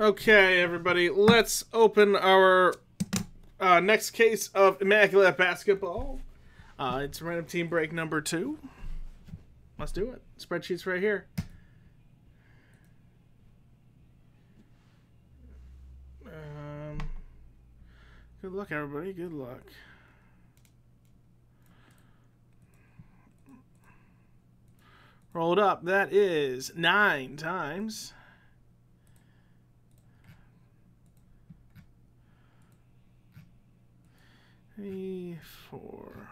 Okay, everybody, let's open our uh, next case of Immaculate Basketball. Uh, it's random team break number two. Let's do it. Spreadsheet's right here. Um, good luck, everybody. Good luck. Roll it up. That is nine times. Three, four.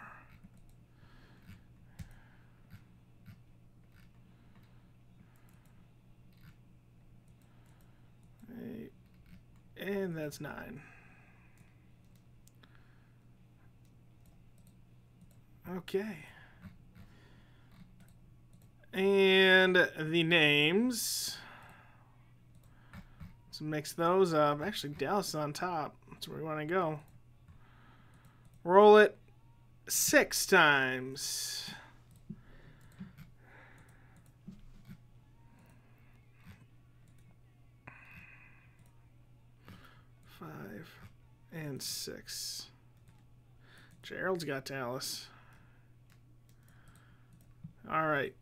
Eight, and that's nine. Okay. And the names. Let's mix those up. Actually, Dallas is on top. That's where we want to go. Roll it six times. Five and six. Gerald's got Dallas. All right.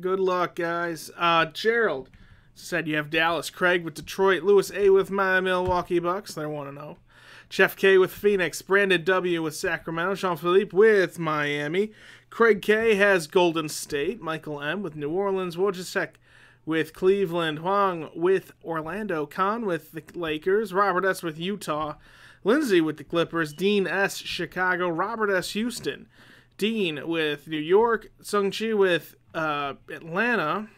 Good luck, guys. Uh, Gerald said you have Dallas. Craig with Detroit. Lewis A with my Milwaukee Bucks. They want to know. Jeff K with Phoenix, Brandon W with Sacramento, Jean Philippe with Miami, Craig K has Golden State, Michael M with New Orleans, Wojciech with Cleveland, Huang with Orlando, Khan with the Lakers, Robert S with Utah, Lindsay with the Clippers, Dean S Chicago, Robert S Houston, Dean with New York, Sung Chi with uh, Atlanta,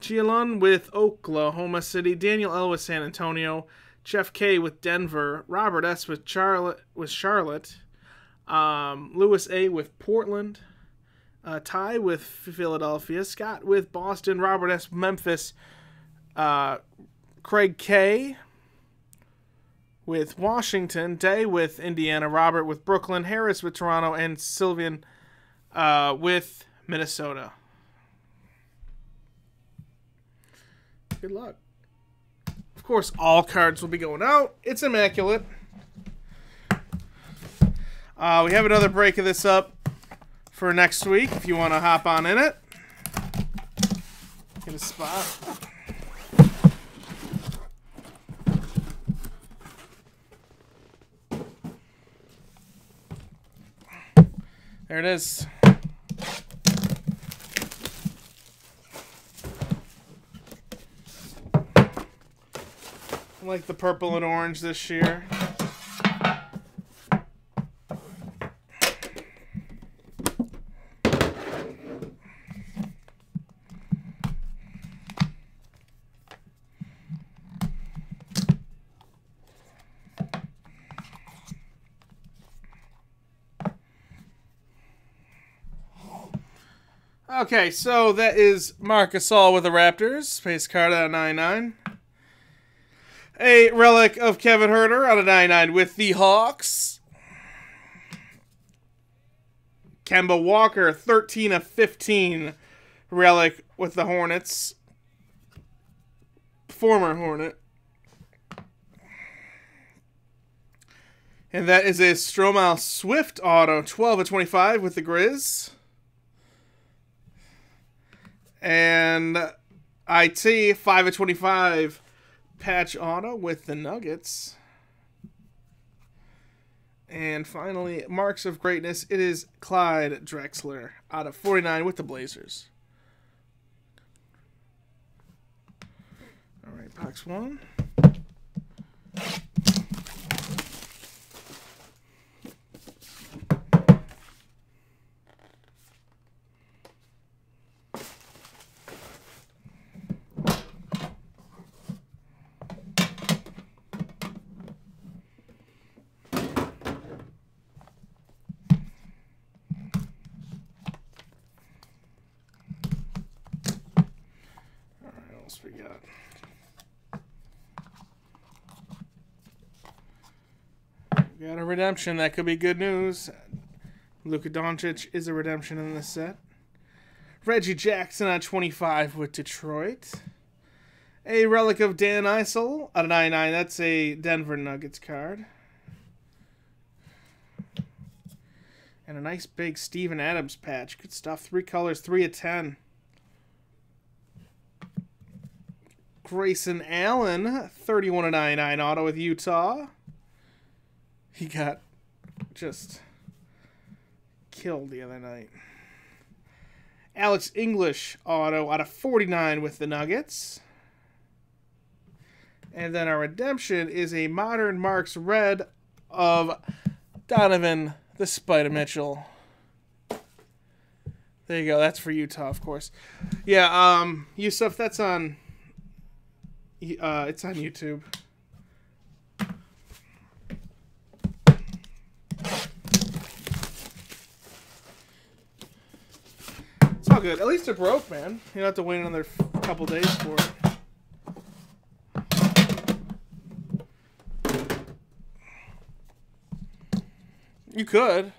Chialon with Oklahoma City, Daniel L with San Antonio. Jeff K with Denver, Robert S with Charlotte with Charlotte, um, Lewis A with Portland, uh, Ty with Philadelphia, Scott with Boston, Robert S Memphis, uh, Craig K with Washington, Day with Indiana, Robert with Brooklyn, Harris with Toronto, and Sylvian uh, with Minnesota. Good luck. Of course, all cards will be going out. It's immaculate. Uh, we have another break of this up for next week if you want to hop on in it. Get a spot. There it is. I like the purple and orange this year. Okay, so that is Marc All with the Raptors. Space of 99. A relic of Kevin Huerter out of 99 with the Hawks. Kemba Walker, 13 of 15 relic with the Hornets. Former Hornet. And that is a Stromile Swift auto, 12 of 25 with the Grizz. And IT, 5 of 25 patch auto with the Nuggets. And finally, marks of greatness. It is Clyde Drexler out of 49 with the Blazers. All right, box one. We got? We got a redemption. That could be good news. Luka Doncic is a redemption in this set. Reggie Jackson at 25 with Detroit. A relic of Dan Issel out of 99. That's a Denver Nuggets card. And a nice big Steven Adams patch. Good stuff. Three colors, three of ten. Grayson Allen, 31 of 99 auto with Utah. He got just killed the other night. Alex English auto out of 49 with the Nuggets. And then our redemption is a modern Marks red of Donovan the Spider Mitchell. There you go. That's for Utah, of course. Yeah, um, Yusuf, that's on. Uh, it's on YouTube. It's all good. At least it broke, man. You don't have to wait another couple days for it. You could.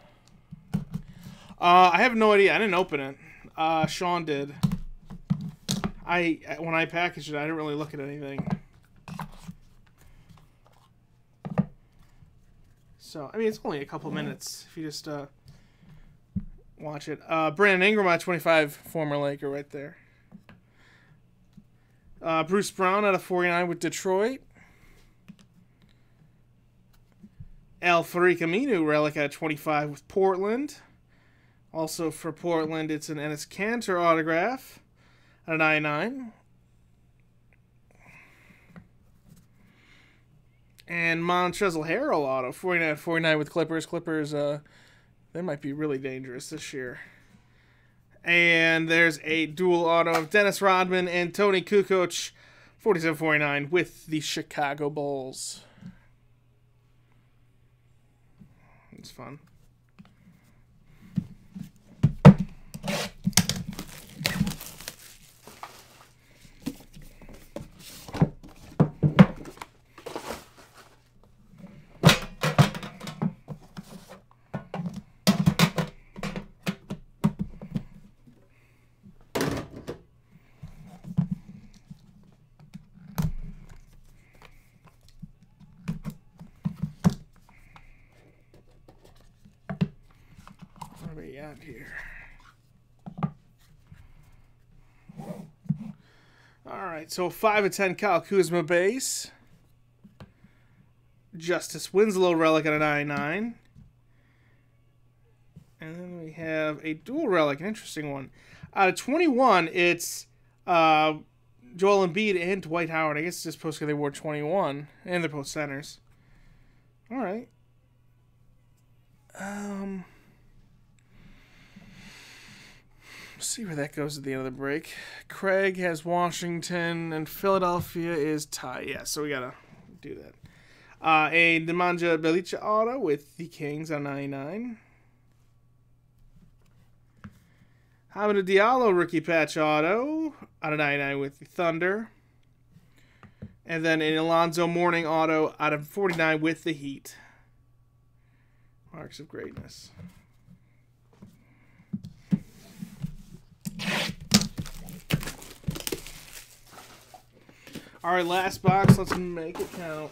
Uh, I have no idea. I didn't open it. Uh, Sean did. I when I packaged it, I didn't really look at anything. So I mean, it's only a couple minutes if you just uh, watch it. Uh, Brandon Ingram at 25, former Laker, right there. Uh, Bruce Brown out of 49 with Detroit. Al-Farouq Aminu relic at 25 with Portland. Also for Portland, it's an Enes Kanter autograph at a 99. And Montrezl Harrell auto, 49 49 with Clippers. Clippers, uh, they might be really dangerous this year. And there's a dual auto of Dennis Rodman and Toni Kukoc, 47 49 with the Chicago Bulls. It's fun. Out here. All right, so 5 of 10 Kyle Kuzma base. Justice Winslow relic at a 99. And then we have a dual relic, an interesting one. Out of 21, it's uh, Joel Embiid and Dwight Howard. I guess it's just post because they wore 21, and they're both centers. All right. Um, see where that goes at the end of the break. Craig has Washington, and Philadelphia is tied. Yeah, so we gotta do that. Uh, a Nemanja Bjelica auto with the Kings on 99. Hamidou Diallo rookie patch auto out of 99 with the Thunder. And then an Alonzo Mourning auto out of 49 with the Heat. Marks of greatness. All right, last box. Let's make it count.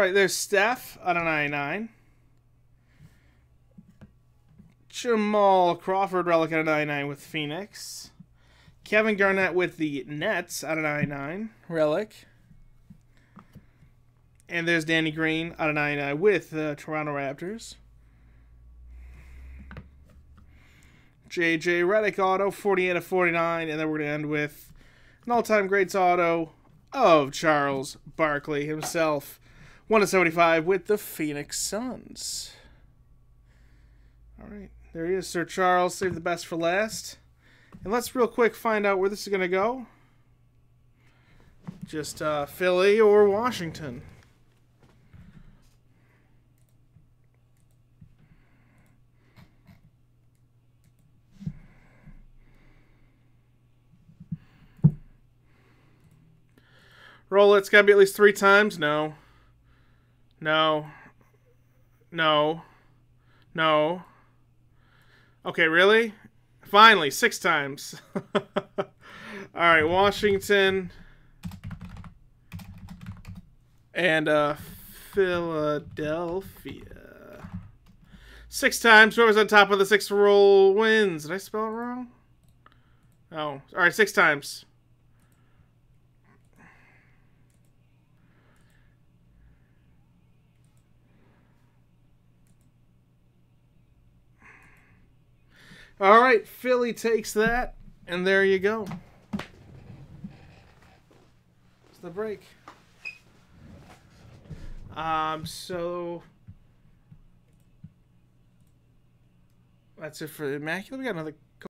Right, there's Steph out of 99. Jamal Crawford relic out of 99 with Phoenix. Kevin Garnett with the Nets out of 99 relic. And there's Danny Green out of 99 with the Toronto Raptors. JJ Redick auto, 48 of 49. And then we're going to end with an all time greats auto of Charles Barkley himself. 1 to 75 with the Phoenix Suns. All right, there he is, Sir Charles. Save the best for last. And let's real quick find out where this is going to go. Just uh, Philly or Washington. Roll it. It's got to be at least three times. No. No. No. No. Okay, really? Finally, six times. All right, Washington and uh, Philadelphia. Six times. Whoever's on top of the six roll wins. Did I spell it wrong? Oh, all right, six times. All right, Philly takes that, and there you go. It's the break. Um, so that's it for Immaculate. We got another